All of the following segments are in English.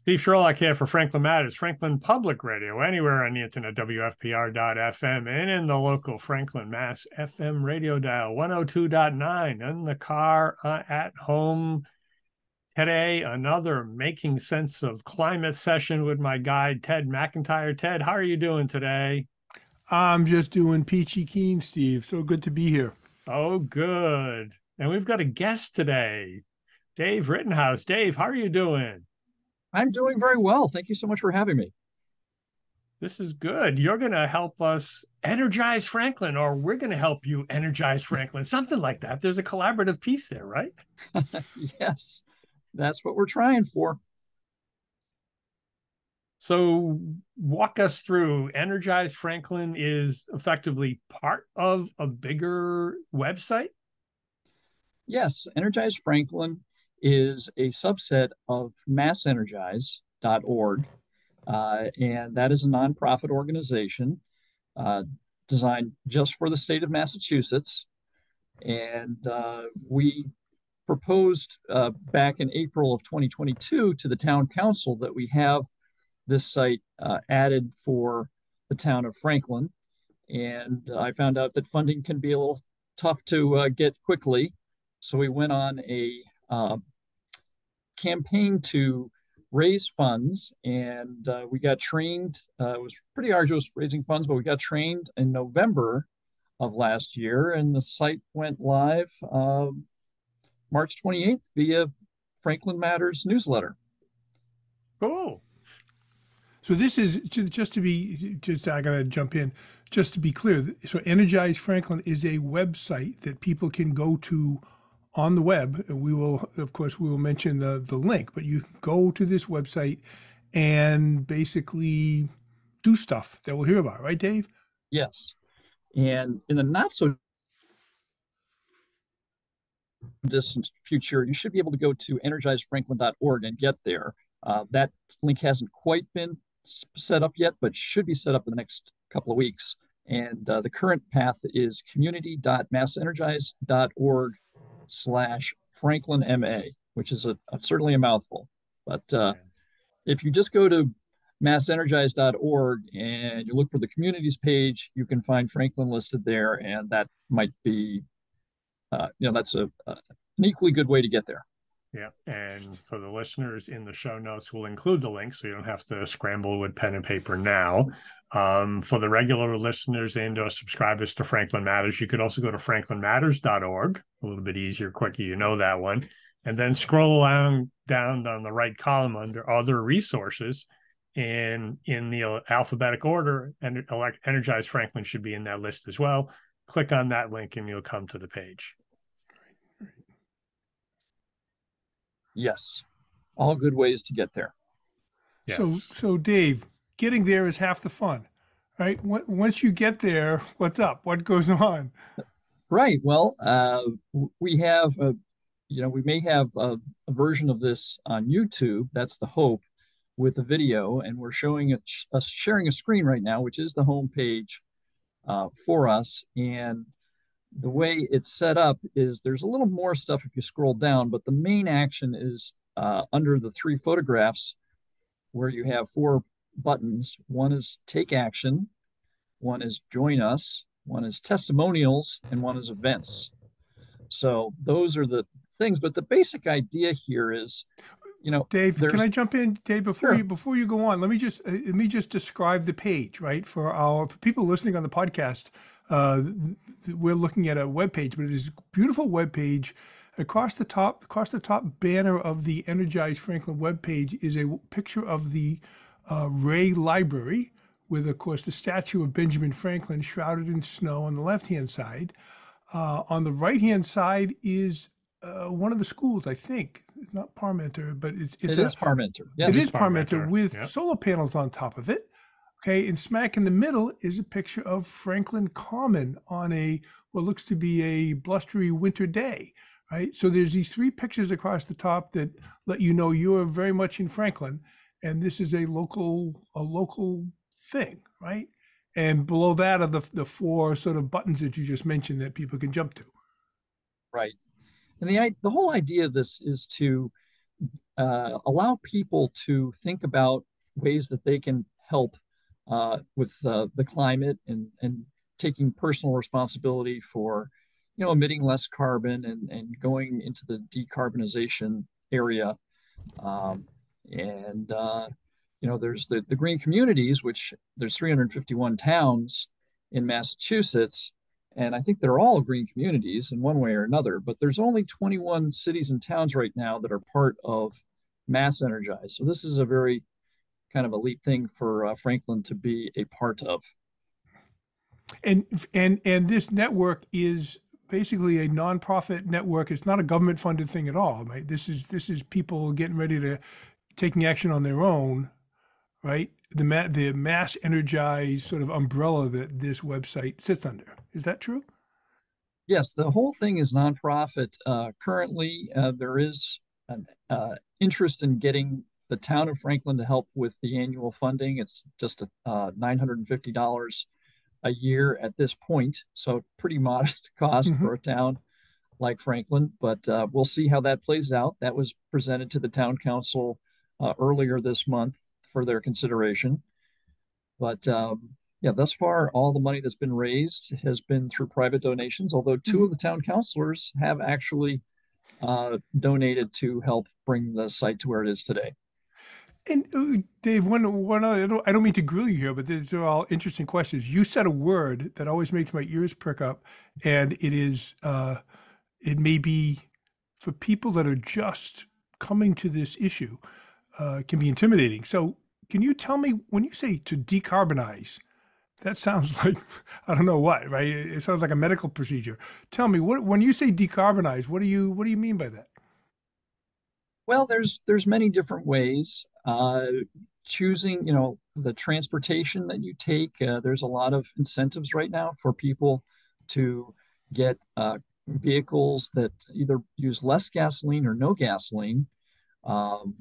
Steve Sherlock here for Franklin Matters, Franklin Public Radio, anywhere on the internet, WFPR.FM, and in the local Franklin, Mass FM radio dial 102.9, in the car, uh, at home. Today, another Making Sense of Climate session with my guide, Ted McIntyre. Ted, how are you doing today? I'm just doing peachy keen, Steve. So good to be here. Oh, good. And we've got a guest today, Dave Rittenhouse. Dave, how are you doing? I'm doing very well. Thank you so much for having me. This is good. You're going to help us energize Franklin, or we're going to help you energize Franklin, something like that. There's a collaborative piece there, right? yes, that's what we're trying for. So, walk us through. Energize Franklin is effectively part of a bigger website. Yes, Energize Franklin is a subset of massenergize.org. Uh, and that is a nonprofit organization uh, designed just for the state of Massachusetts. And uh, we proposed uh, back in April of 2022 to the town council that we have this site uh, added for the town of Franklin. And I found out that funding can be a little tough to uh, get quickly. So we went on a campaign to raise funds, and uh, we got trained. Uh, it was pretty arduous raising funds, but we got trained in November of last year, and the site went live um, March 28th via Franklin Matters newsletter. Cool. So this is just to be just I gotta jump in just to be clear. So Energize Franklin is a website that people can go to on the web. And we will, of course, we will mention the, the link, but you can go to this website and basically do stuff that we'll hear about, right, Dave? Yes. And in the not so distant future, you should be able to go to energizefranklin.org and get there. Uh, that link hasn't quite been set up yet, but should be set up in the next couple of weeks. And uh, the current path is community.massenergize.org slash Franklin MA, which is a, a, certainly a mouthful. But uh, if you just go to massenergize.org and you look for the communities page, you can find Franklin listed there, and that might be, uh, you know, that's a, a, an equally good way to get there. Yeah. And for the listeners in the show notes, we'll include the link so you don't have to scramble with pen and paper now. Um, for the regular listeners and or subscribers to Franklin Matters, you could also go to franklinmatters.org. A little bit easier, quicker, you know that one. And then scroll along down on the right column under other resources. And in the alphabetic order, and Energize Franklin should be in that list as well. Click on that link and you'll come to the page. Yes, all good ways to get there. Yes. So, so Dave, getting there is half the fun, right? Once you get there, what's up? What goes on? Right. Well, uh, we have, a, you know, we may have a, a, version of this on YouTube. That's the hope with a video, and we're showing it, us sharing a screen right now, which is the home page uh, for us. And the way it's set up is there's a little more stuff if you scroll down, but the main action is uh, under the three photographs where you have four buttons. One is take action, one is join us, one is testimonials, and one is events. So those are the things. But the basic idea here is, you know, Dave, can I jump in, Dave? Before sure. you before you go on, let me just uh, let me just describe the page, right, for our for people listening on the podcast. Uh, we're looking at a web page, but it is a beautiful web page. Across the top, across the top banner of the Energize Franklin web page is a picture of the uh, Ray Library, with, of course, the statue of Benjamin Franklin shrouded in snow on the left-hand side. Uh, on the right-hand side is uh, one of the schools, I think, not Parmenter, but it's, it's it a, is Parmenter. Yes. It is Parmenter, Parmenter with yep. solar panels on top of it. Okay, and smack in the middle is a picture of Franklin Common on a what looks to be a blustery winter day, right? So there's these three pictures across the top that let you know you're very much in Franklin, and this is a local a local thing, right? And below that are the the four sort of buttons that you just mentioned that people can jump to. Right, and the the whole idea of this is to uh, allow people to think about ways that they can help uh, with uh, the climate and, and taking personal responsibility for, you know, emitting less carbon and, and going into the decarbonization area. Um, and, uh, you know, there's the, the green communities, which there's 351 towns in Massachusetts. And I think they're all green communities in one way or another, but there's only 21 cities and towns right now that are part of Mass Energize. So this is a very kind of elite thing for uh, Franklin to be a part of. And and and this network is basically a nonprofit network. It's not a government funded thing at all. Right? This is this is people getting ready to taking action on their own, right? The ma- the mass energized sort of umbrella that this website sits under. Is that true? Yes, the whole thing is nonprofit. Uh, currently, uh, there is an uh, interest in getting the town of Franklin to help with the annual funding. It's just uh, $950 a year at this point, so pretty modest cost mm-hmm. for a town like Franklin. But uh, we'll see how that plays out. That was presented to the town council uh, earlier this month for their consideration. But um, yeah, thus far, all the money that's been raised has been through private donations, although 2 mm-hmm. of the town councilors have actually uh, donated to help bring the site to where it is today. And uh, Dave, one one other, I don't, I don't mean to grill you here, but these are all interesting questions. You said a word that always makes my ears prick up, and it is uh, it may be for people that are just coming to this issue uh, can be intimidating. So, can you tell me when you say to decarbonize? That sounds like I don't know what, right? It sounds like a medical procedure. Tell me what when you say decarbonize, what do you what do you mean by that? Well, there's there's many different ways uh, choosing, you know, the transportation that you take. Uh, there's a lot of incentives right now for people to get uh, vehicles that either use less gasoline or no gasoline. Um,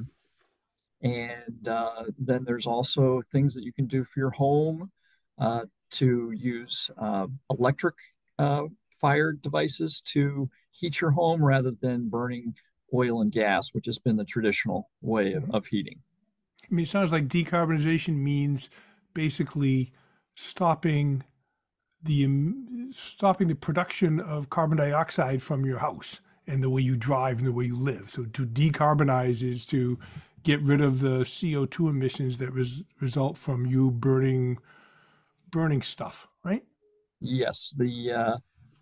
and uh, then there's also things that you can do for your home uh, to use uh, electric fired devices to heat your home rather than burning oil and gas, which has been the traditional way of, of heating. I mean, it sounds like decarbonization means basically stopping the stopping the production of carbon dioxide from your house and the way you drive and the way you live. So to decarbonize is to get rid of the CO2 emissions that res- result from you burning burning stuff, right? Yes, the uh,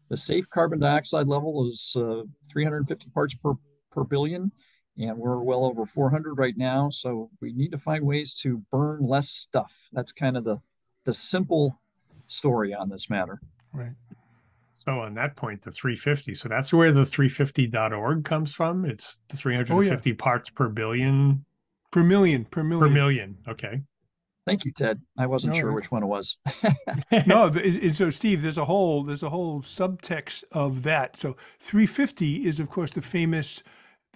the safe carbon dioxide level is uh, 350 parts per per billion and we're well over 400 right now. So we need to find ways to burn less stuff. That's kind of the the simple story on this matter. Right. So on that point, the 350. So that's where the 350.org comes from. It's the 350 oh, yeah. parts per billion. Per million. Per million. Per million. Okay. Thank you, Ted. I wasn't no, sure which one it was. no, and so Steve, there's a whole there's a whole subtext of that. So 350 is of course the famous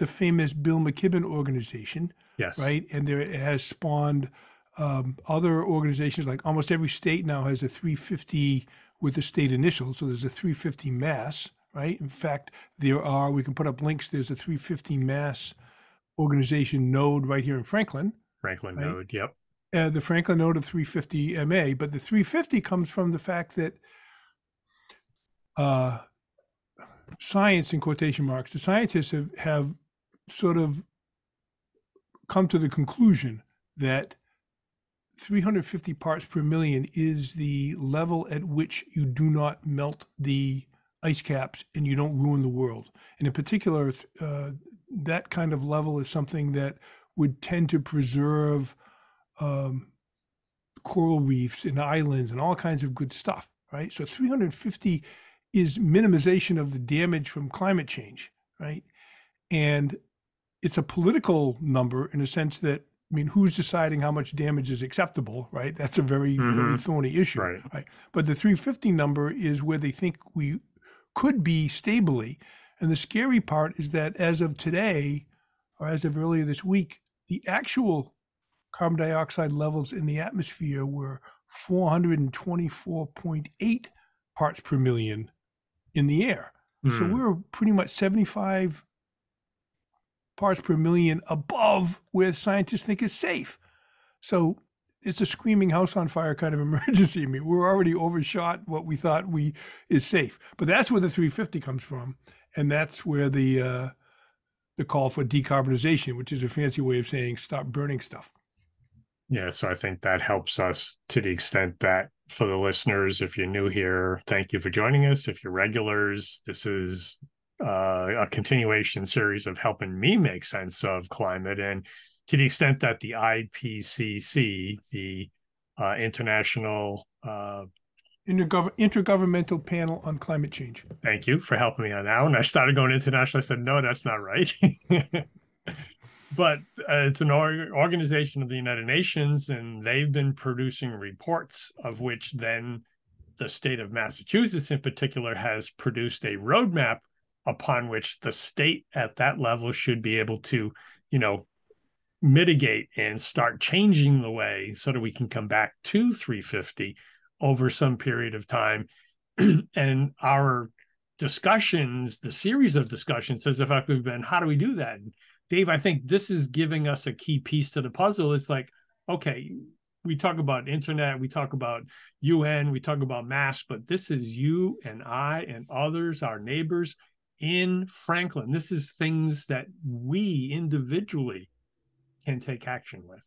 the famous Bill McKibben organization. Yes. Right. And there it has spawned um, other organizations, like almost every state now has a 350 with the state initials. So there's a 350 mass, right? In fact, there are, we can put up links, there's a 350 mass organization node right here in Franklin. Franklin right? node, yep. Uh, the Franklin node of 350 MA. But the 350 comes from the fact that uh, science, in quotation marks, the scientists have, have sort of come to the conclusion that 350 parts per million is the level at which you do not melt the ice caps and you don't ruin the world. And in particular, uh, that kind of level is something that would tend to preserve um, coral reefs and islands and all kinds of good stuff, right? So 350 is minimization of the damage from climate change, right? And it's a political number in a sense that I mean, who's deciding how much damage is acceptable, right? That's a very, mm-hmm. very thorny issue, right. right? But the 350 number is where they think we could be stably. And the scary part is that as of today, or as of earlier this week, the actual carbon dioxide levels in the atmosphere were 424.8 parts per million in the air. Mm. So hmm. we're pretty much 75 parts per million above where scientists think is safe. So it's a screaming house on fire kind of emergency. I mean, we're already overshot what we thought we is safe. But that's where the 350 comes from, and that's where the uh, the call for decarbonization, which is a fancy way of saying stop burning stuff. Yeah, so I think that helps us to the extent that for the listeners, if you're new here, thank you for joining us. If you're regulars, this is uh, a continuation series of helping me make sense of climate. And to the extent that the IPCC, the uh, International uh, Intergov- Intergovernmental Panel on Climate Change. Thank you for helping me on that one. I started going international. I said, no, that's not right. but uh, it's an or- organization of the United Nations, and they've been producing reports of which then the state of Massachusetts, in particular, has produced a roadmap upon which the state at that level should be able to, you know, mitigate and start changing the way so that we can come back to 350 over some period of time. and our discussions, the series of discussions, has effectively been how do we do that? And Dave, I think this is giving us a key piece to the puzzle. It's like, okay, we talk about internet, we talk about UN, we talk about mass, but this is you and I and others, our neighbors in Franklin. This is things that we individually can take action with.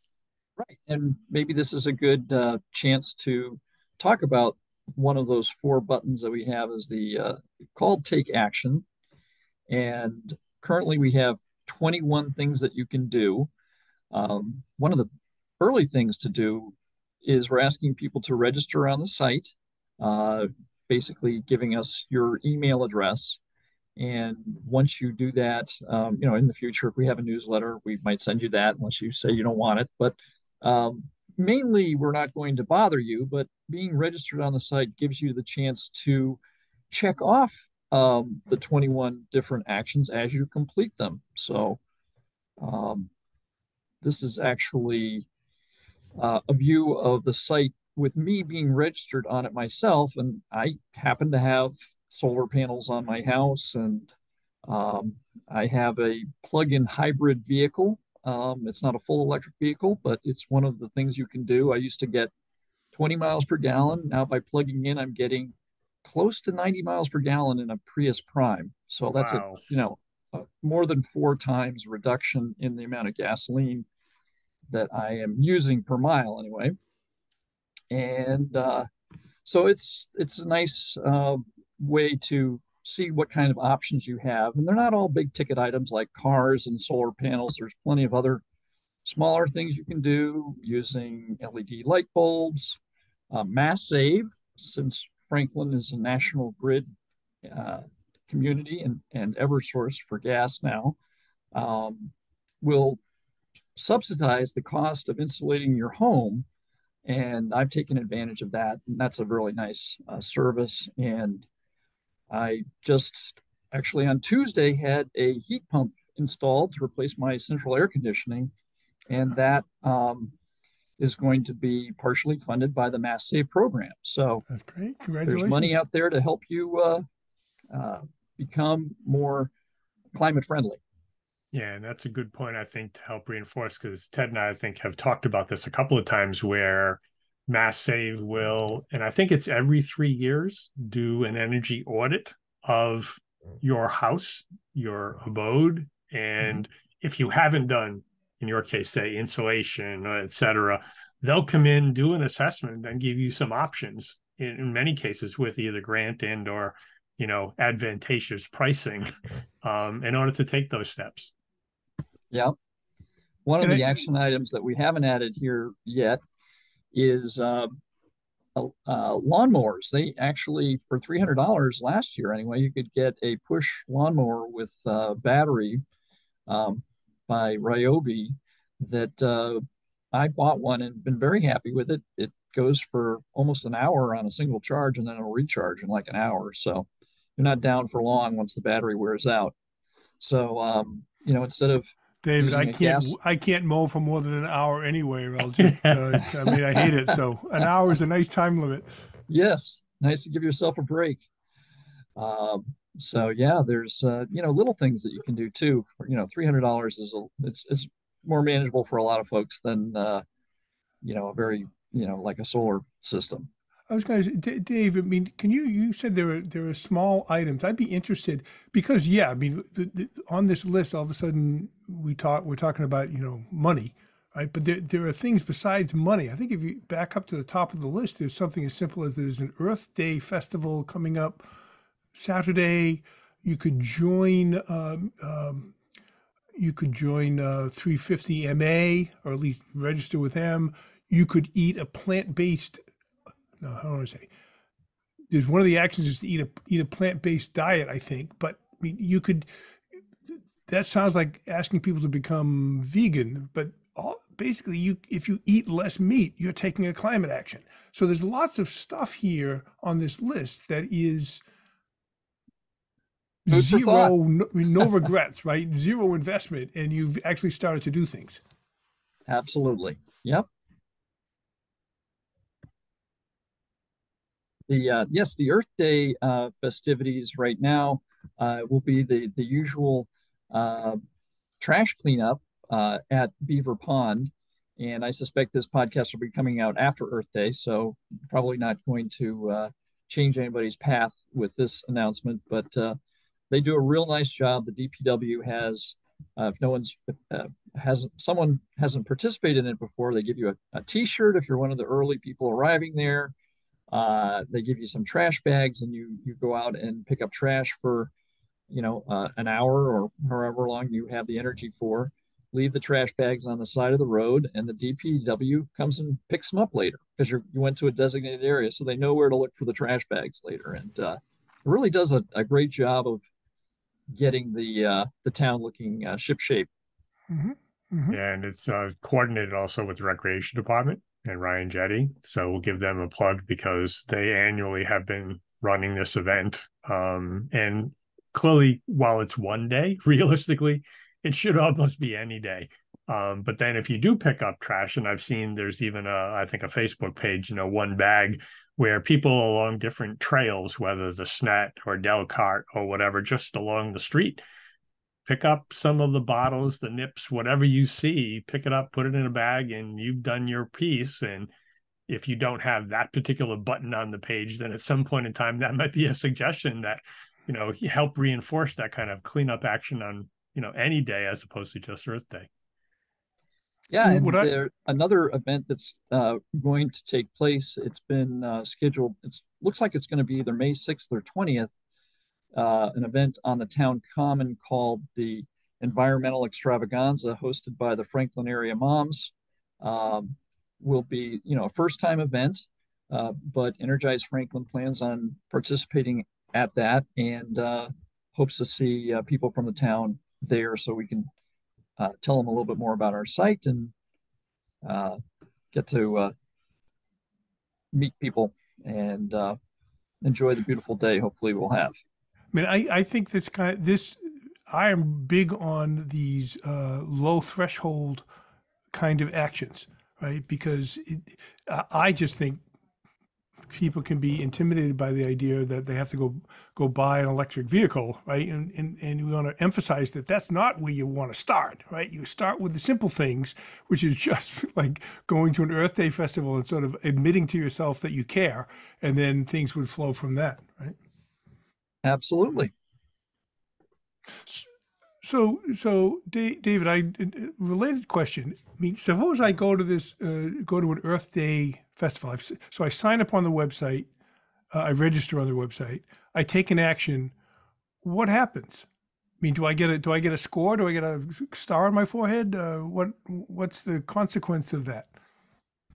Right. And maybe this is a good uh, chance to talk about one of those four buttons that we have is the uh, called take action. And currently we have 21 things that you can do. Um, one of the early things to do is we're asking people to register on the site, uh, basically giving us your email address. And once you do that, um, you know, in the future, if we have a newsletter, we might send you that unless you say you don't want it. But um, mainly, we're not going to bother you, but being registered on the site gives you the chance to check off um, the 21 different actions as you complete them. So um, this is actually uh, a view of the site with me being registered on it myself. And I happen to have solar panels on my house and um, I have a plug-in hybrid vehicle. Um, it's not a full electric vehicle, but it's one of the things you can do. I used to get 20 miles per gallon. Now by plugging in, I'm getting close to 90 miles per gallon in a Prius Prime. So that's wow. a you know a more than four times reduction in the amount of gasoline that I am using per mile anyway. And uh, so it's it's a nice uh, way to see what kind of options you have. And they're not all big ticket items like cars and solar panels. There's plenty of other smaller things you can do using LED light bulbs, uh, mass save, since Franklin is a national grid uh, community and, and Eversource for gas now, um, will subsidize the cost of insulating your home. And I've taken advantage of that. And that's a really nice uh, service. And I just actually on Tuesday had a heat pump installed to replace my central air conditioning. And that um, is going to be partially funded by the Mass Save program. So that's great. Congratulations. There's money out there to help you uh, uh, become more climate friendly. Yeah, and that's a good point, I think, to help reinforce because Ted and I, I think, have talked about this a couple of times where Mass Save will, and I think it's every three years, do an energy audit of your house, your abode. And mm-hmm. if you haven't done in your case, say insulation, uh, et cetera, they'll come in, do an assessment, and then give you some options in, in many cases with either grant and or you know advantageous pricing um, in order to take those steps. Yeah. One of the action items that we haven't added here yet is uh, uh, lawnmowers. They actually, for three hundred dollars last year anyway, you could get a push lawnmower with uh, battery. Um, by Ryobi that uh, I bought one and been very happy with it. It goes for almost an hour on a single charge and then it'll recharge in like an hour. So you're not down for long once the battery wears out. So, um, you know, instead of David, I can't. I can't mow for more than an hour anyway. Just, uh, I mean, I hate it. So an hour is a nice time limit. Yes, nice to give yourself a break. Um, So yeah, there's uh, you know little things that you can do too. For, you know, three hundred dollars is a, it's it's more manageable for a lot of folks than uh, you know a very you know like a solar system. I was going to say, Dave. I mean, can you? You said there are there are small items. I'd be interested because yeah, I mean, the, the, on this list, all of a sudden we talk we're talking about you know money, right? But there there are things besides money. I think if you back up to the top of the list, there's something as simple as there's an Earth Day festival coming up Saturday. You could join. Um, um, you could join uh, 350 MA or at least register with them. You could eat a plant-based no, how do I say? There's one of the actions is to eat a eat a plant based diet, I think. But I mean, you could. That sounds like asking people to become vegan, but all, basically, you if you eat less meat, you're taking a climate action. So there's lots of stuff here on this list that is zero, no, no regrets, right? Zero investment, and you've actually started to do things. Absolutely. Yep. The uh, yes, the Earth Day uh, festivities right now uh, will be the the usual uh, trash cleanup uh, at Beaver Pond, and I suspect this podcast will be coming out after Earth Day, so probably not going to uh, change anybody's path with this announcement. But they do a real nice job. The DPW has, if no one's hasn't someone hasn't participated in it before, they give you a a T-shirt if you're one of the early people arriving there. Uh, they give you some trash bags, and you you go out and pick up trash for, you know, uh, an hour or however long you have the energy for. Leave the trash bags on the side of the road, and the DPW comes and picks them up later because you you went to a designated area, so they know where to look for the trash bags later. And uh, it really does a, a great job of getting the uh, the town looking uh, ship shape. Mm-hmm. Mm-hmm. Yeah, and it's uh, coordinated also with the recreation department and Ryan Jette. So we'll give them a plug because they annually have been running this event. Um, and clearly, while it's one day, realistically, it should almost be any day. Um, but then if you do pick up trash, and I've seen there's even a, I think a Facebook page, you know, one bag where people along different trails, whether the Snet or DelCarte or whatever, just along the street, pick up some of the bottles, the nips, whatever you see, pick it up, put it in a bag, and you've done your piece. And if you don't have that particular button on the page, then at some point in time, that might be a suggestion that, you know, help reinforce that kind of cleanup action on, you know, any day as opposed to just Earth Day. Yeah, and there another event that's uh, going to take place. It's been uh, scheduled. It looks like it's going to be either May sixth or twentieth uh, an event on the town common called the Environmental Extravaganza, hosted by the Franklin area moms. Um, will be, you know, a first time event, uh, but Energize Franklin plans on participating at that and uh, hopes to see uh, people from the town there so we can uh, tell them a little bit more about our site and uh, get to meet people and enjoy the beautiful day hopefully we'll have. I mean, I, I think this kind of, this I am big on these uh, low threshold kind of actions, right? Because it, I just think people can be intimidated by the idea that they have to go go buy an electric vehicle, right? And and, and we want to emphasize that that's not where you want to start, right? You start with the simple things, which is just like going to an Earth Day festival and sort of admitting to yourself that you care, and then things would flow from that, right? Absolutely. So, so so David, I related question. I mean, suppose I go to this, uh, go to an Earth Day festival. so I sign up on the website, uh, I register on the website, I take an action. What happens? I mean, do I get a do I get a score? Do I get a star on my forehead? Uh, what what's the consequence of that?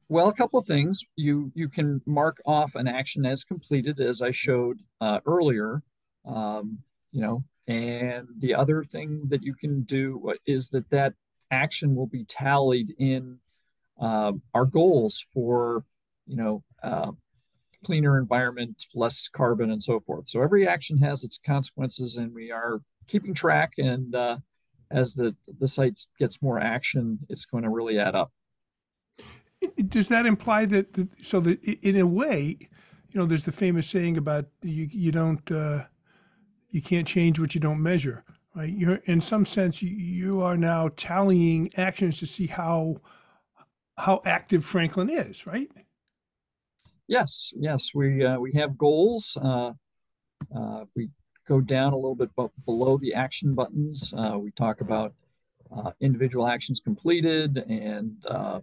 Well, a couple of things. You you can mark off an action as completed, as I showed uh, earlier. Um, you know, and the other thing that you can do is that that action will be tallied in uh, our goals for, you know, uh, cleaner environment, less carbon, and so forth. So every action has its consequences, and we are keeping track. And uh, as the the site gets more action, it's going to really add up. Does that imply that, that so that in a way, you know, there's the famous saying about you you don't uh, you can't change what you don't measure, right? You're in some sense you, are now tallying actions to see how how active Franklin is, right? Yes, yes, we uh, we have goals. Uh, uh, we go down a little bit below the action buttons, uh, we talk about uh, individual actions completed and uh,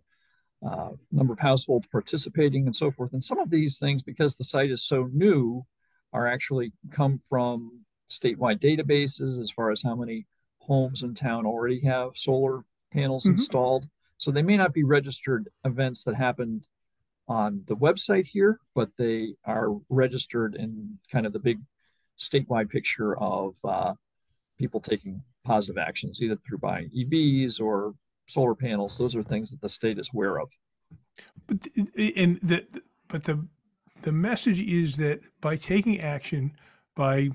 number of households participating and so forth. And some of these things, because the site is so new, are actually come from statewide databases as far as how many homes in town already have solar panels mm-hmm. installed. So they may not be registered events that happened on the website here, but they are registered in kind of the big statewide picture of uh, people taking positive actions, either through buying EVs or solar panels. Those are things that the state is aware of. But and the but the the message is that by taking action, by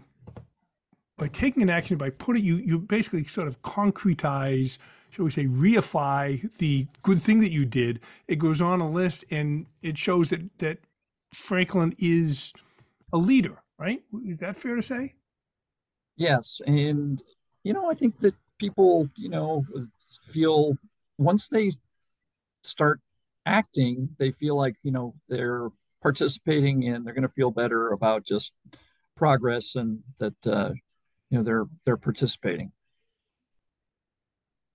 by taking an action, by putting you you basically sort of concretize, shall we say, reify the good thing that you did. It goes on a list and it shows that that Franklin is a leader, right? Is that fair to say? Yes, and you know, I think that people, you know, feel once they start acting, they feel like, you know, they're participating and they're going to feel better about just progress and that, uh, you know, they're, they're participating.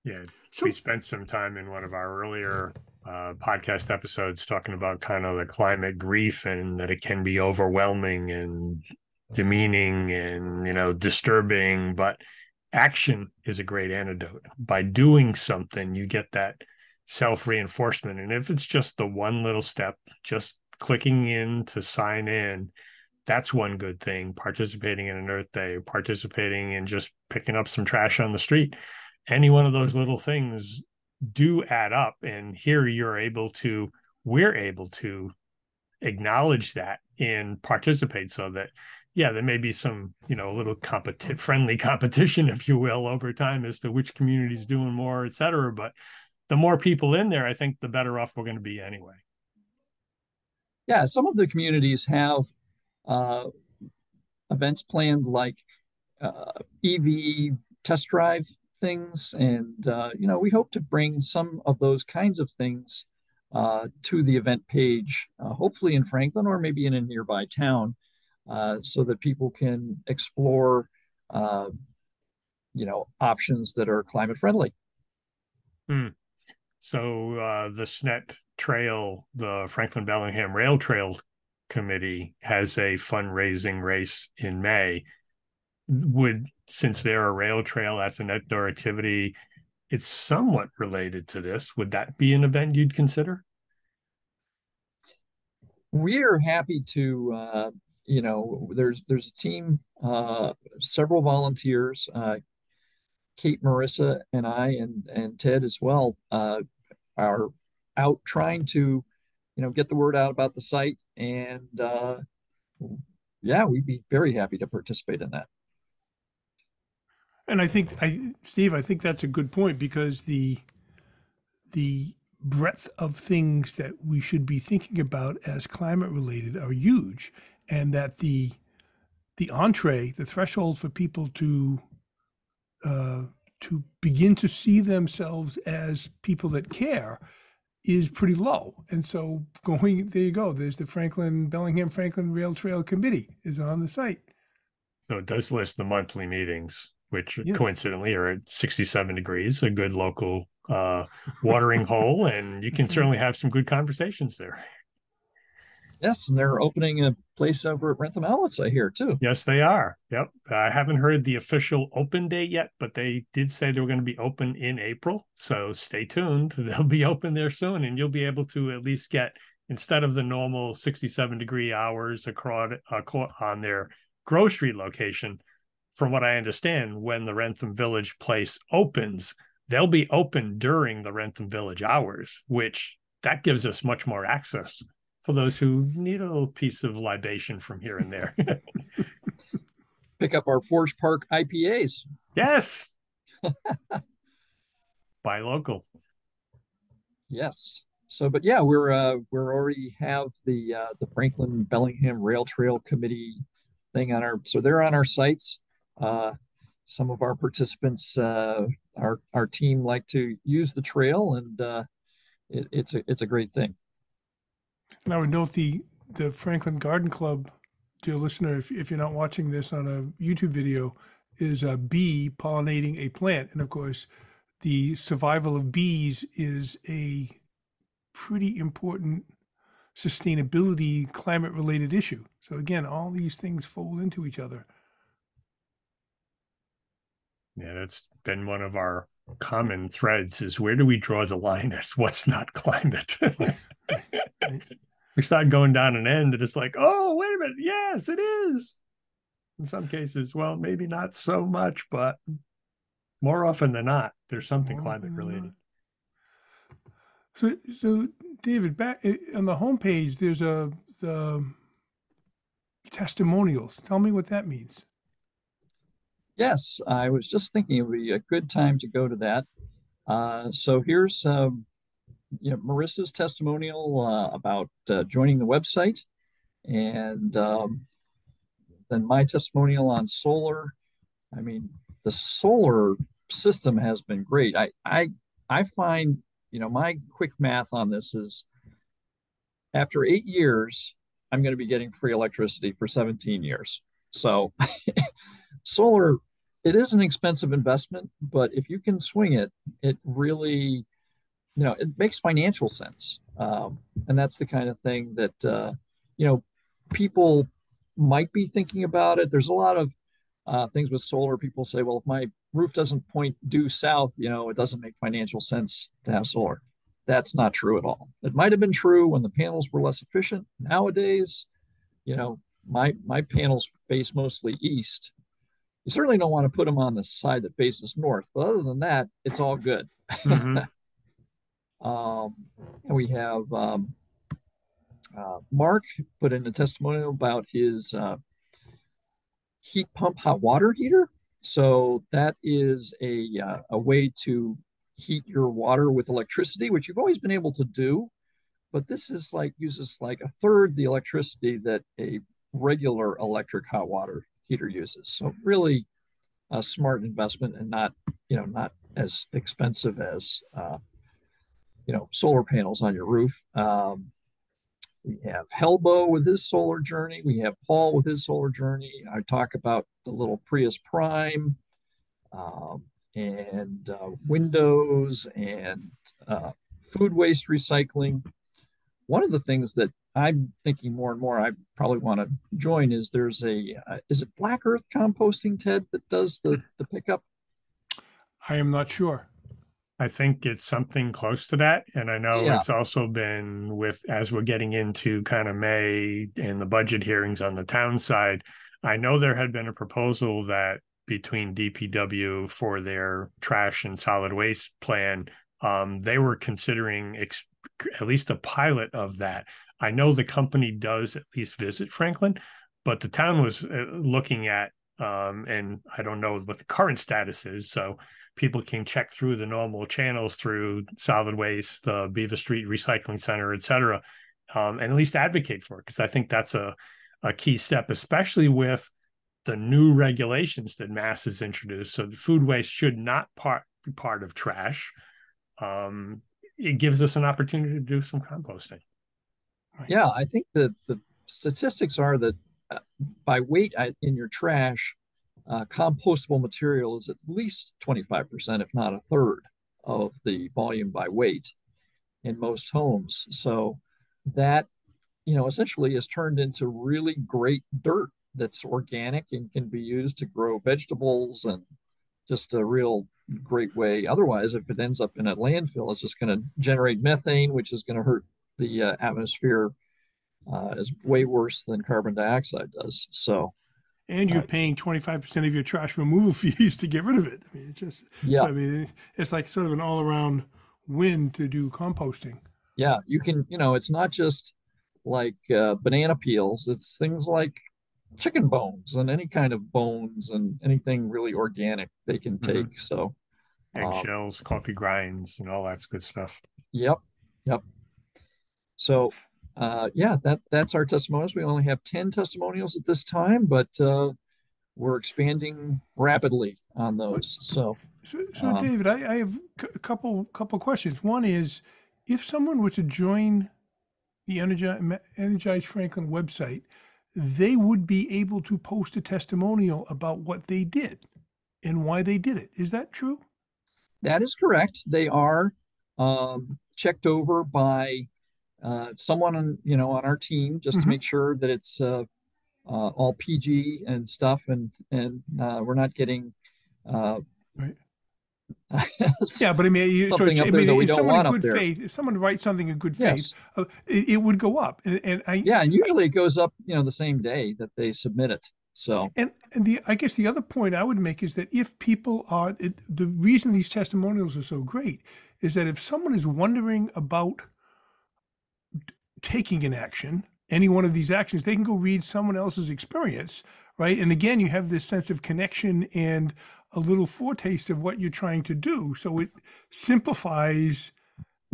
Yeah. We spent some time in one of our earlier uh, podcast episodes talking about kind of the climate grief and that it can be overwhelming and demeaning and, you know, disturbing, but action is a great antidote. By doing something, you get that self reinforcement. And if it's just the one little step, just clicking in to sign in, that's one good thing. Participating in an Earth Day, participating in just picking up some trash on the street, any one of those little things do add up. And here you're able to, we're able to acknowledge that and participate so that yeah, there may be some, you know, a little competi- friendly competition, if you will, over time as to which community is doing more, et cetera. But the more people in there, I think the better off we're going to be anyway. Yeah, some of the communities have uh, events planned like uh, EV test drive things, and uh, you know we hope to bring some of those kinds of things uh, to the event page, uh, hopefully in Franklin or maybe in a nearby town. Uh, so that people can explore, uh, you know, options that are climate friendly. Hmm. So the SNET Trail, the Franklin Bellingham Rail Trail Committee has a fundraising race in May. Would since they're a rail trail, that's an outdoor activity. It's somewhat related to this. Would that be an event you'd consider? We're happy to uh, you know, there's there's a team, uh, several volunteers, uh, Kate, Marissa, and I, and and Ted as well, uh, are out trying to, you know, get the word out about the site, and uh, yeah, we'd be very happy to participate in that. And I think, I Steve, I think that's a good point because the the breadth of things that we should be thinking about as climate related are huge and that the the entree, the threshold for people to uh, to begin to see themselves as people that care is pretty low. And so going there you go. There's the Franklin Bellingham Franklin Rail Trail Committee is on the site. So it does list the monthly meetings, which yes. coincidentally are at 67 degrees, a good local uh, watering hole, and you can certainly have some good conversations there. Yes, and they're opening a place over at Wrentham Outlets, I hear too. Yes, they are. Yep. I haven't heard the official open date yet, but they did say they were going to be open in April. So stay tuned. They'll be open there soon, and you'll be able to at least get instead of the normal 67 degree hours across uh, on their grocery location. From what I understand, when the Wrentham Village place opens, they'll be open during the Wrentham Village hours, which that gives us much more access for those who need a little piece of libation from here and there. Pick up our Forge Park IPAs. Yes. Buy local. Yes. So, but yeah, we're uh, we're already have the uh, the Franklin Bellingham Rail Trail Committee thing on our. So they're on our sites. uh, some of our participants, uh, our our team, like to use the trail, and uh, it, it's a it's a great thing. And I would note the the Franklin Garden Club, dear listener, if if you're not watching this on a YouTube video, is a bee pollinating a plant, and of course, the survival of bees is a pretty important sustainability climate related issue. So again, all these things fold into each other. Yeah, that's been one of our common threads is where do we draw the line as what's not climate? we start going down an end and it's like, oh, wait a minute. Yes, it is. In some cases, well, maybe not so much, but more often than not, there's something more climate related. So, so David, back eh, on the homepage, there's a the testimonials. Tell me what that means. Yes, I was just thinking it would be a good time to go to that. Uh, so here's um, you know, Marissa's testimonial uh, about uh, joining the website, and um, then my testimonial on solar. I mean, the solar system has been great. I I I find you know my quick math on this is after eight years, I'm going to be getting free electricity for 17 years. So solar it is an expensive investment, but if you can swing it, it really, you know, it makes financial sense. Um, and that's the kind of thing that, uh, you know, people might be thinking about it. There's a lot of uh, things with solar. People say, well, if my roof doesn't point due south, you know, it doesn't make financial sense to have solar. That's not true at all. It might have been true when the panels were less efficient. Nowadays, you know, my my panels face mostly east, you certainly don't want to put them on the side that faces north, but other than that, it's all good. Mm-hmm. um, and we have um, uh, Mark put in a testimonial about his uh, heat pump hot water heater. So that is a, uh, a way to heat your water with electricity, which you've always been able to do. But this is like uses like a third the electricity that a regular electric hot water heater uses. So really a smart investment and not, you know, not as expensive as, uh, you know, solar panels on your roof. Um, we have Helbo with his solar journey. We have Paul with his solar journey. I talk about the little Prius Prime um, and uh, windows and uh, food waste recycling. One of the things that I'm thinking more and more. I probably want to join. Is there's a uh, is it Black Earth composting, Ted, that does the the pickup? I am not sure. I think it's something close to that, and I know yeah. it's also been with as we're getting into kind of May and the budget hearings on the town side. I know there had been a proposal that between DPW for their trash and solid waste plan, um, they were considering ex- at least a pilot of that I know the company does at least visit Franklin, but the town was uh, looking at, um, and I don't know what the current status is. So people can check through the normal channels through solid waste, the Beaver Street Recycling Center, et cetera, um, and at least advocate for it because I think that's a, a key step, especially with the new regulations that Mass has introduced. So food waste should not part be part of trash. Um, it gives us an opportunity to do some composting. Right. Yeah, I think that the statistics are that by weight in your trash, uh, compostable material is at least 25%, if not a third, of the volume by weight in most homes. So that, you know, essentially is turned into really great dirt that's organic and can be used to grow vegetables and just a real great way. Otherwise, if it ends up in a landfill, it's just going to generate methane, which is going to hurt the uh, atmosphere uh, is way worse than carbon dioxide does. So, and you're uh, paying 25% of your trash removal fees to get rid of it. I mean, it's just, yeah. So, I mean, it's like sort of an all around win to do composting. Yeah. You can, you know, it's not just like uh, banana peels, it's things like chicken bones and any kind of bones and anything really organic they can mm-hmm. take. Mm-hmm. So, eggshells, um, coffee grinds, and all that's good stuff. Yep. Yep. So uh, yeah, that that's our testimonials. We only have ten testimonials at this time, but uh, we're expanding rapidly on those. So, so, so um, David, I, I have a couple couple questions. One is, if someone were to join the Energize, Energize Franklin website, they would be able to post a testimonial about what they did and why they did it. Is that true? That is correct. They are um, checked over by uh, someone on you know on our team just mm-hmm. to make sure that it's uh, uh, all PG and stuff, and and uh, we're not getting. Uh, right. yeah, but I mean, you, so I mean, if someone in good faith, if someone writes something in good faith, yes. uh, it, it, would go up. And, and I, yeah, and usually it goes up, you know, the same day that they submit it. So, and and the I guess the other point I would make is that if people are it, the reason these testimonials are so great is that if someone is wondering about taking an action, any one of these actions, they can go read someone else's experience, right? And again, you have this sense of connection and a little foretaste of what you're trying to do. So it simplifies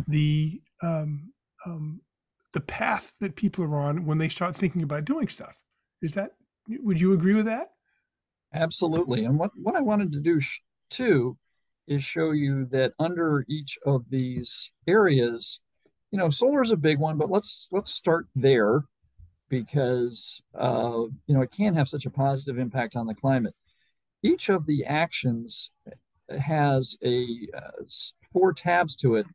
the um, um, the path that people are on when they start thinking about doing stuff. Is that? Would you agree with that? Absolutely. And what what I wanted to do too is show you that under each of these areas, you know, solar is a big one, but let's let's start there because uh, you know it can have such a positive impact on the climate. Each of the actions has a uh, four tabs to it: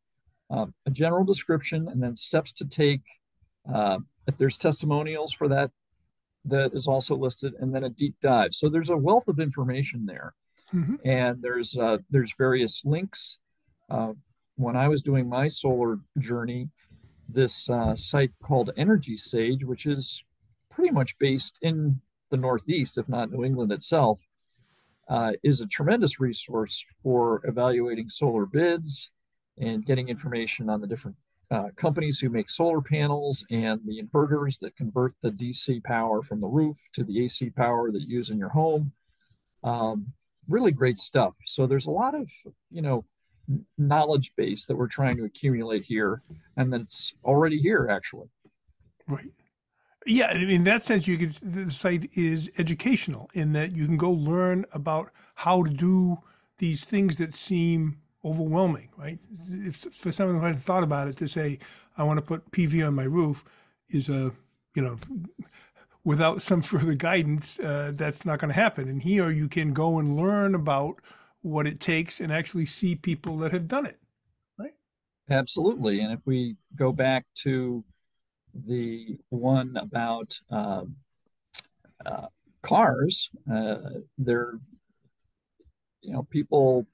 uh, a general description, and then steps to take. Uh, if there's testimonials for that, that is also listed, and then a deep dive. So there's a wealth of information there. Mm-hmm. And there's uh, there's various links. When I was doing my solar journey, this uh, site called EnergySage, which is pretty much based in the Northeast, if not New England itself, uh, is a tremendous resource for evaluating solar bids and getting information on the different uh, companies who make solar panels and the inverters that convert the DC power from the roof to the AC power that you use in your home. Um, really great stuff. So there's a lot of, you know, knowledge base that we're trying to accumulate here, and that's already here actually. Right. Yeah, in that sense, you could the site is educational in that you can go learn about how to do these things that seem overwhelming, right? If for someone who hasn't thought about it, to say I want to put PV on my roof is a you know without some further guidance, uh, that's not going to happen. And here you can go and learn about what it takes and actually see people that have done it, right? Absolutely. And if we go back to the one about uh, uh, cars, uh, they're, you know, people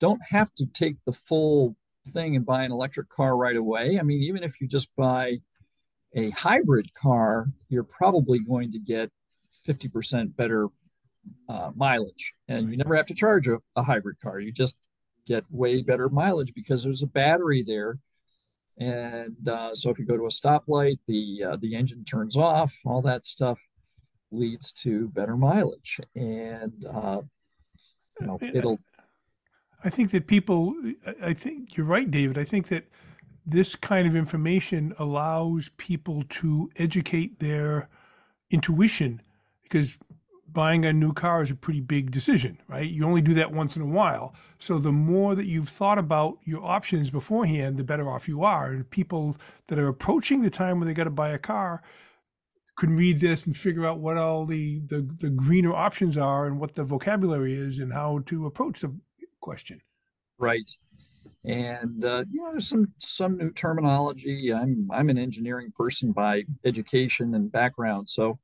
don't have to take the full thing and buy an electric car right away. I mean, even if you just buy a hybrid car, you're probably going to get 50% better uh, mileage. And you never have to charge a, a, hybrid car. You just get way better mileage because there's a battery there. And uh, so if you go to a stoplight, the uh, the engine turns off. All that stuff leads to better mileage, and uh, you know it'll. I think that people. I think you're right, David. I think that this kind of information allows people to educate their intuition because buying a new car is a pretty big decision, right? You only do that once in a while. So the more that you've thought about your options beforehand, the better off you are. And people that are approaching the time when they got to buy a car can read this and figure out what all the, the, the greener options are and what the vocabulary is and how to approach the question. Right and uh, you know there's some some new terminology i'm i'm an engineering person by education and background so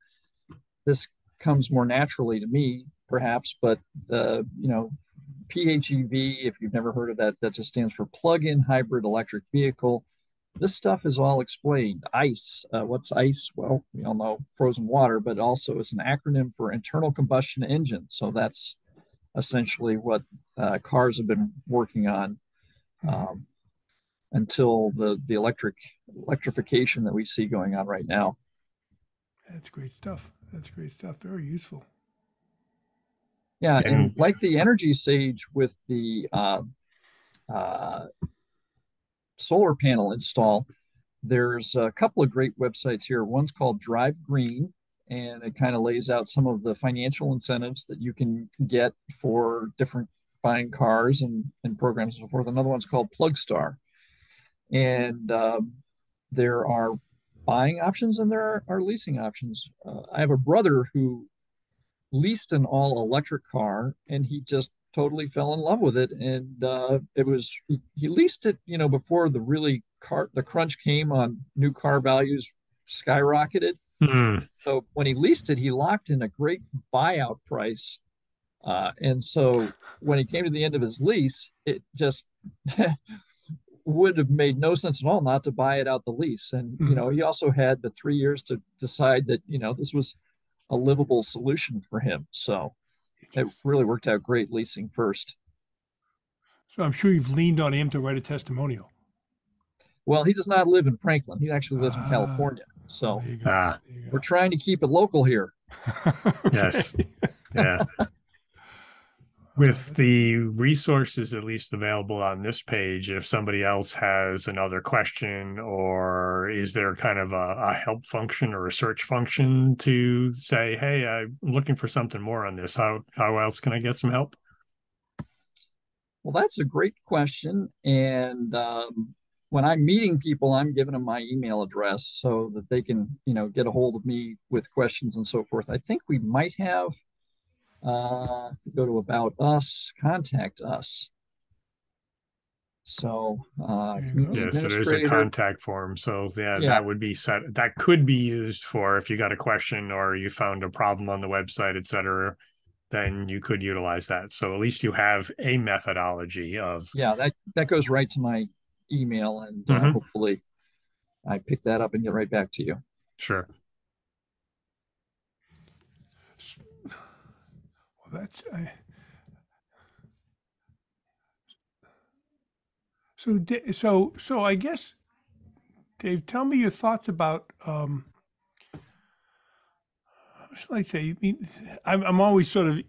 this comes more naturally to me perhaps but the you know PHEV if you've never heard of that that just stands for plug-in hybrid electric vehicle this stuff is all explained ice uh, what's ice well we all know frozen water but also is an acronym for internal combustion engine so that's essentially what uh, cars have been working on um, until the the electric electrification that we see going on right now. That's great stuff. That's great stuff. Very useful. Yeah, and like the EnergySage with the uh, uh, solar panel install, there's a couple of great websites here. One's called Drive Green, and it kind of lays out some of the financial incentives that you can get for different buying cars and, and programs and so forth. Another one's called Plugstar. And um, there are buying options and there are, are leasing options. Uh, I have a brother who leased an all electric car and he just totally fell in love with it. And uh, it was, he, he leased it, you know, before the really car, the crunch came on new car values skyrocketed. Mm. So when he leased it, he locked in a great buyout price. Uh, and so when he came to the end of his lease, it just would have made no sense at all not to buy it out the lease. And, mm-hmm. you know, he also had the three years to decide that, you know, this was a livable solution for him. So it really worked out great leasing first. So I'm sure you've leaned on him to write a testimonial. Well, he does not live in Franklin. He actually lives in ah, California. So ah. we're trying to keep it local here. yes. Yeah with the resources at least available on this page if somebody else has another question or is there kind of a, a, help function or a search function to say hey i'm looking for something more on this. How how else can i get some help? Well that's a great question and um, when i'm meeting people i'm giving them my email address so that they can you know get a hold of me with questions and so forth. I think we might have uh, go to About Us, Contact Us. So, uh, yeah, so there's a contact form. So, yeah, yeah, that would be set. That could be used for if you got a question or you found a problem on the website, et cetera, then you could utilize that. So, at least you have a methodology of. Yeah, that, that goes right to my email, and uh, mm-hmm. hopefully I pick that up and get right back to you. Sure. That's I, so so so I guess Dave, tell me your thoughts about um, how should I say? I mean, I'm I'm always sort of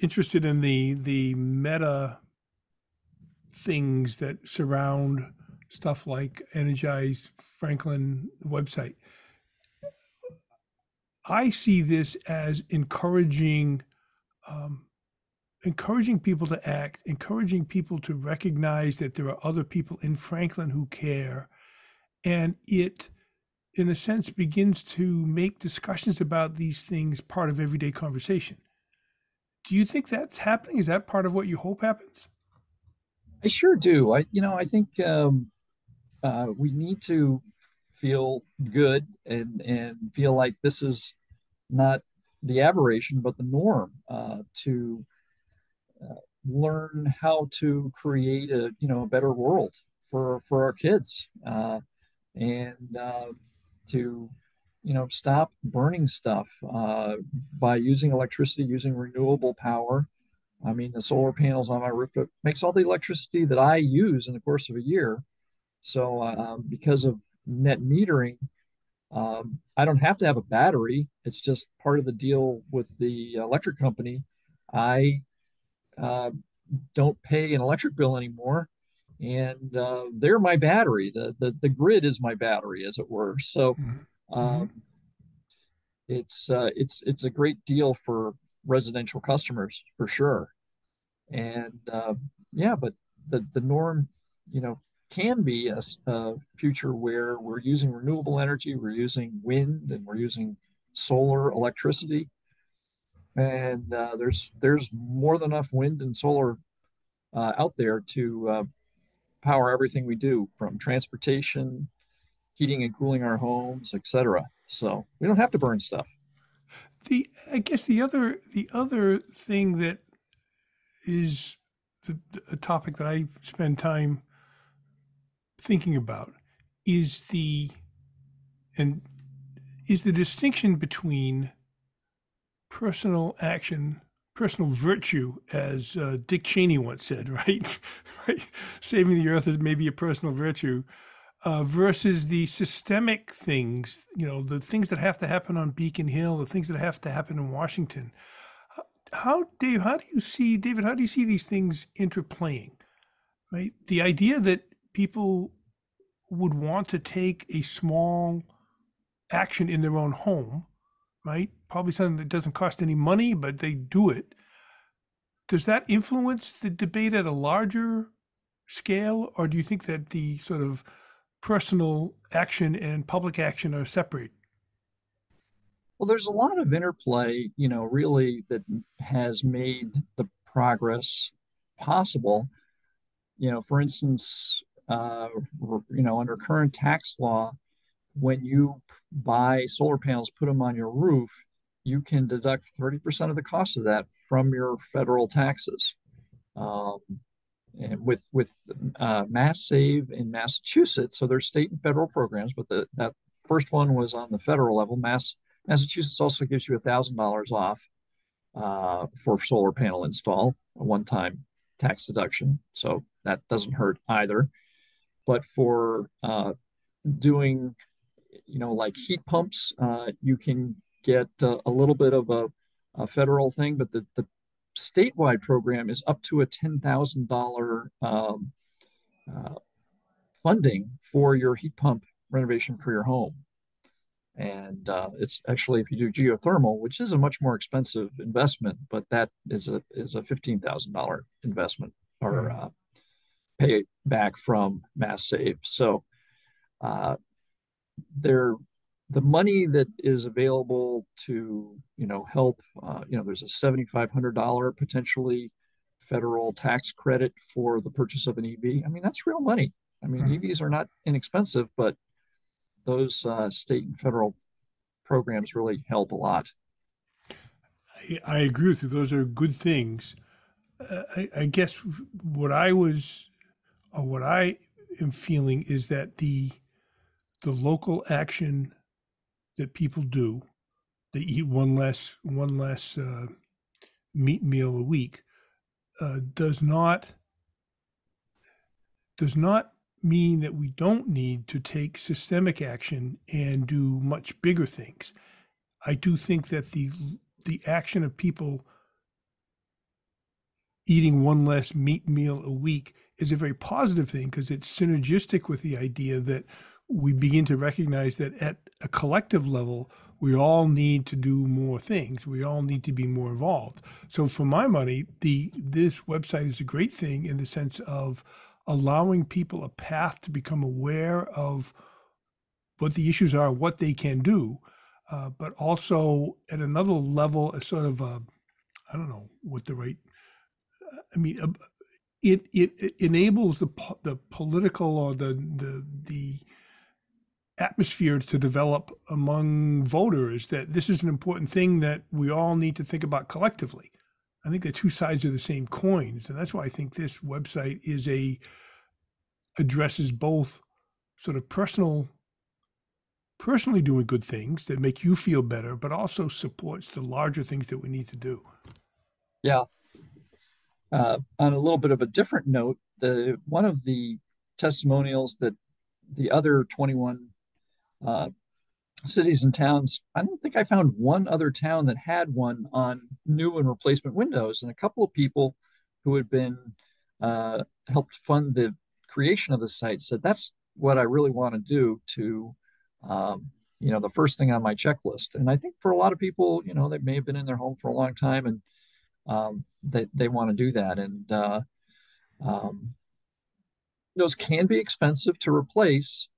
interested in the the meta things that surround stuff like Energize Franklin website. I see this as encouraging um, encouraging people to act, encouraging people to recognize that there are other people in Franklin who care. And it, in a sense, begins to make discussions about these things part of everyday conversation. Do you think that's happening? Is that part of what you hope happens? I sure do. I, you know, I think um, uh, we need to feel good and and feel like this is not the aberration, but the norm uh, to uh, learn how to create a you know a better world for for our kids uh, and uh, to you know stop burning stuff uh, by using electricity using renewable power. I mean, the solar panels on my roof makes all the electricity that I use in the course of a year. So, uh, because of net metering, um, I don't have to have a battery. It's just part of the deal with the electric company. I uh, don't pay an electric bill anymore, and uh, they're my battery. The, the the grid is my battery, as it were. So mm-hmm. um, it's uh, it's it's a great deal for residential customers for sure. And uh, yeah, but the the norm, you know, can be a, a, future where we're using renewable energy, we're using wind, and we're using solar electricity. And uh, there's there's more than enough wind and solar uh, out there to uh, power everything we do, from transportation, heating and cooling our homes, etc. So we don't have to burn stuff. The I guess the other the other thing that is the, a topic that I spend time thinking about is the and is the distinction between personal action, personal virtue, as uh, Dick Cheney once said, right? Saving the earth is maybe a personal virtue, uh, versus the systemic things, you know, the things that have to happen on Beacon Hill, the things that have to happen in Washington. How, Dave? How do you see, David? How do you see these things interplaying? Right, the idea that people would want to take a small action in their own home, right? Probably something that doesn't cost any money, but they do it. Does that influence the debate at a larger scale, or do you think that the sort of personal action and public action are separate? Well, there's a lot of interplay, you know, really that has made the progress possible. You know, for instance, uh, you know, under current tax law, when you buy solar panels, put them on your roof, you can deduct 30% of the cost of that from your federal taxes. Um, and with with uh, Mass Save in Massachusetts, so there's state and federal programs, but the, that first one was on the federal level. Mass Massachusetts also gives you a thousand dollars off uh, for solar panel install, a one-time tax deduction, so that doesn't hurt either. But for uh, doing, you know, like heat pumps, uh, you can get a, a little bit of a, a, federal thing, but the, the statewide program is up to a $10,000 um, uh, funding for your heat pump renovation for your home. And uh, it's actually, if you do geothermal, which is a much more expensive investment, but that is a is a fifteen thousand dollar investment or uh, pay back from Mass Save. So uh, there the money that is available to you know help uh, you know there's a $7500 potentially federal tax credit for the purchase of an ev i mean that's real money. I mean mm-hmm. evs are not inexpensive but those uh, state and federal programs really help a lot. I, I agree with you. Those are good things. Uh, I, I guess what i was or what i am feeling is that the the local action that people do. They eat one less one less uh, meat meal a week. Uh, does not does not mean that we don't need to take systemic action and do much bigger things. I do think that the the action of people eating one less meat meal a week is a very positive thing because it's synergistic with the idea that we begin to recognize that at a collective level, we all need to do more things. We all need to be more involved. So for my money, the this website is a great thing in the sense of allowing people a path to become aware of what the issues are, what they can do, uh, but also at another level, a sort of a, I don't know what the right, I mean, it, it, enables the the political or the the the atmosphere to develop among voters that this is an important thing that we all need to think about collectively. I think they're two sides of the same coins, and that's why I think this website is a addresses both sort of personal personally doing good things that make you feel better, but also supports the larger things that we need to do. Yeah. Uh, on a little bit of a different note, the one of the testimonials that the other 21 uh, cities and towns. I don't think I found one other town that had one on new and replacement windows. And a couple of people who had been uh, helped fund the creation of the site said that's what I really want to do to, um, you know, the first thing on my checklist. And I think for a lot of people, you know, they may have been in their home for a long time and um, they, they want to do that. And uh, um, those can be expensive to replace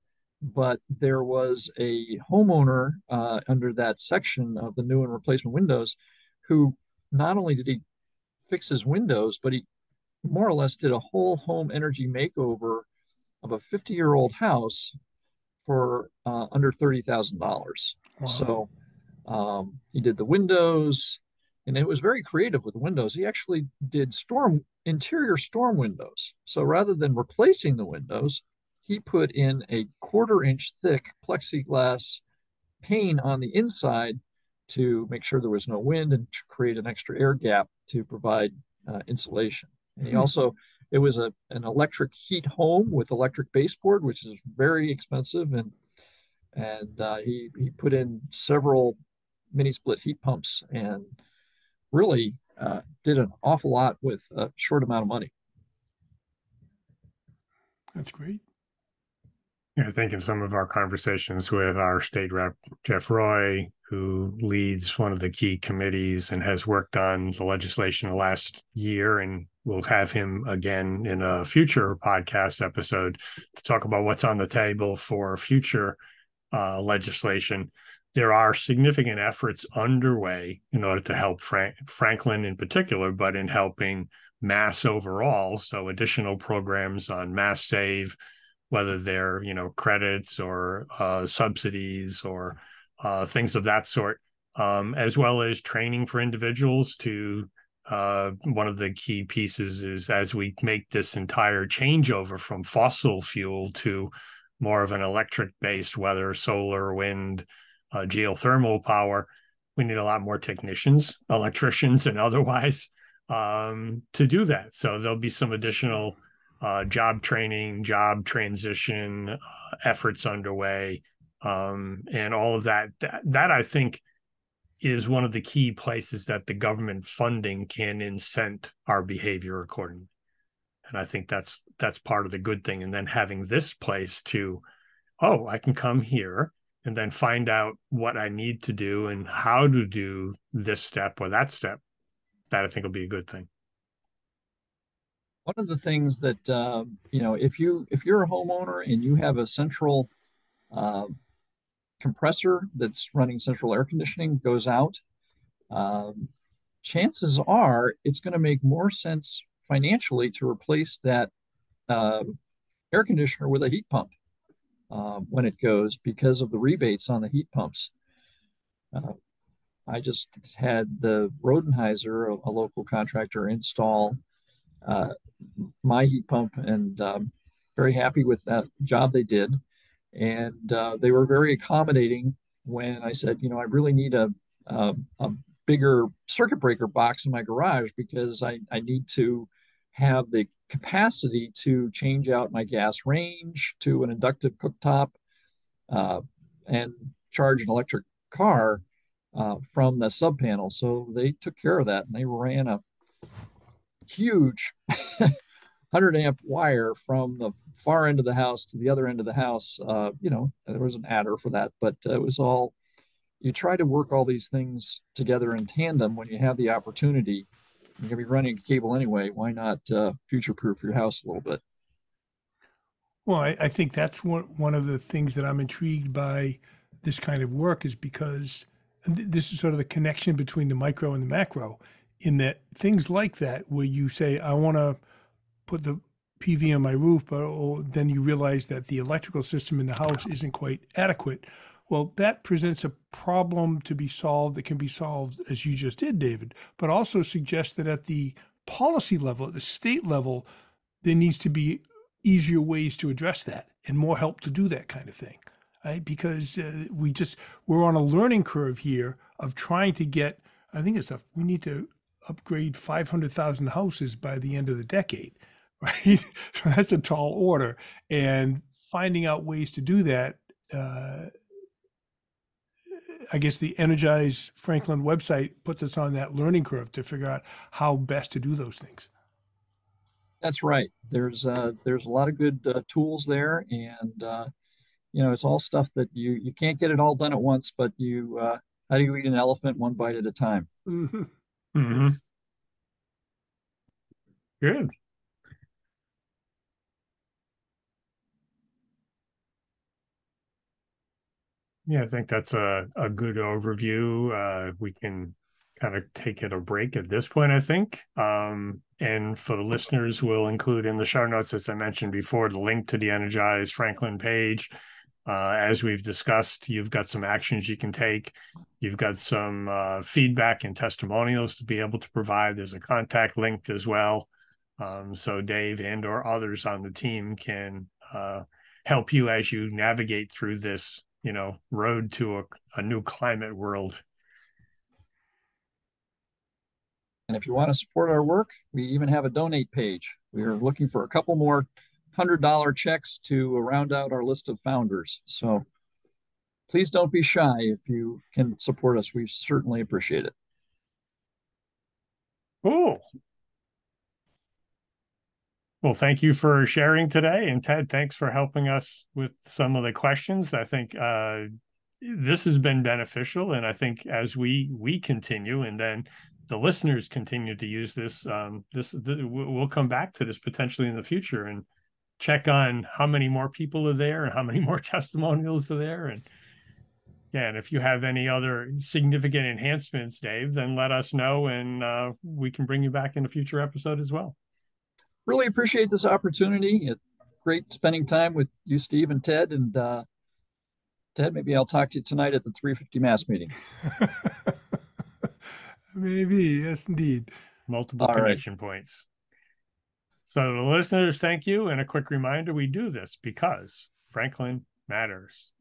but there was a homeowner uh, under that section of the new and replacement windows who not only did he fix his windows, but he more or less did a whole home energy makeover of a 50 year old house for uh, under $30,000. Wow. So um, he did the windows and it was very creative with windows. He actually did storm interior storm windows. So rather than replacing the windows, he put in a quarter inch thick plexiglass pane on the inside to make sure there was no wind and to create an extra air gap to provide uh, insulation. And he hmm. also, it was a, an electric heat home with electric baseboard, which is very expensive. And, and uh, he, he put in several mini split heat pumps and really uh, did an awful lot with a short amount of money. That's great. Yeah, I think in some of our conversations with our state rep, Jeff Roy, who leads one of the key committees and has worked on the legislation the last year. And we'll have him again in a future podcast episode to talk about what's on the table for future uh, legislation. There are significant efforts underway in order to help Frank- Franklin in particular, but in helping mass overall. So additional programs on mass save, whether they're you know credits or uh, subsidies or uh, things of that sort, um, as well as training for individuals to. Uh, one of the key pieces is as we make this entire changeover from fossil fuel to more of an electric based, whether solar, wind, uh, geothermal power, we need a lot more technicians, electricians, and otherwise um, to do that. So there'll be some additional uh, job training, job transition uh, efforts underway um, and all of that, that that i think is one of the key places that the government funding can incent our behavior accordingly. And i think that's that's part of the good thing. And then having this place to oh i can come here and then find out what i need to do and how to do this step or that step that i think will be a good thing. One of the things that uh, you know if you if you're a homeowner and you have a central uh, compressor that's running central air conditioning goes out, um, chances are it's going to make more sense financially to replace that uh, air conditioner with a heat pump uh, when it goes because of the rebates on the heat pumps. Uh, I just had the Rodenhiser, a, a local contractor, install uh, my heat pump and um, very happy with that job they did. And uh, they were very accommodating when I said, you know, I really need a, a, a bigger circuit breaker box in my garage because I, I need to have the capacity to change out my gas range to an inductive cooktop uh, and charge an electric car uh, from the sub panel. So they took care of that and they ran a huge 100 amp wire from the far end of the house to the other end of the house. Uh, you know, there was an adder for that, but uh, it was all, you try to work all these things together in tandem when you have the opportunity. You're going to be running cable anyway. Why not uh, future proof your house a little bit? Well, I, I think that's one, one of the things that I'm intrigued by this kind of work is because this is sort of the connection between the micro and the macro in that things like that, where you say, I want to put the PV on my roof, but oh, then you realize that the electrical system in the house isn't quite adequate. Well, that presents a problem to be solved that can be solved as you just did, David, but also suggests that at the policy level, at the state level, there needs to be easier ways to address that and more help to do that kind of thing. Right? Because uh, we just we're on a learning curve here of trying to get. I think it's a we need to upgrade 500,000 houses by the end of the decade right? so that's a tall order. And finding out ways to do that, uh, I guess the Energize Franklin website puts us on that learning curve to figure out how best to do those things. That's right. There's uh, there's a lot of good uh, tools there, and uh, you know it's all stuff that you you can't get it all done at once. But you uh, how do you eat an elephant one bite at a time? Mm-hmm. Mm-hmm. Good. Yeah, I think that's a, a good overview. Uh, we can kind of take it a break at this point, I think. Um, and for the listeners, we'll include in the show notes, as I mentioned before, the link to the Energize Franklin page. Uh, as we've discussed, you've got some actions you can take. You've got some uh, feedback and testimonials to be able to provide. There's a contact link as well. Um, so Dave and or others on the team can uh, help you as you navigate through this you know road to a, a new climate world. And if you want to support our work we even have a donate page. We are looking for a couple more hundred dollar checks to round out our list of founders. So please don't be shy if you can support us. We certainly appreciate it. Cool well, thank you for sharing today. And Ted, thanks for helping us with some of the questions. I think uh, this has been beneficial, and I think as we we continue, and then the listeners continue to use this, um, this the, we'll come back to this potentially in the future and check on how many more people are there and how many more testimonials are there, and yeah, and if you have any other significant enhancements, Dave, then let us know, and uh, we can bring you back in a future episode as well. Really appreciate this opportunity. It's great spending time with you, Steve, and Ted, and. Uh, Ted, maybe I'll talk to you tonight at the 350 mass meeting. maybe, yes, indeed. Multiple All connection right. points. So, the listeners, thank you. And a quick reminder we do this because Franklin matters.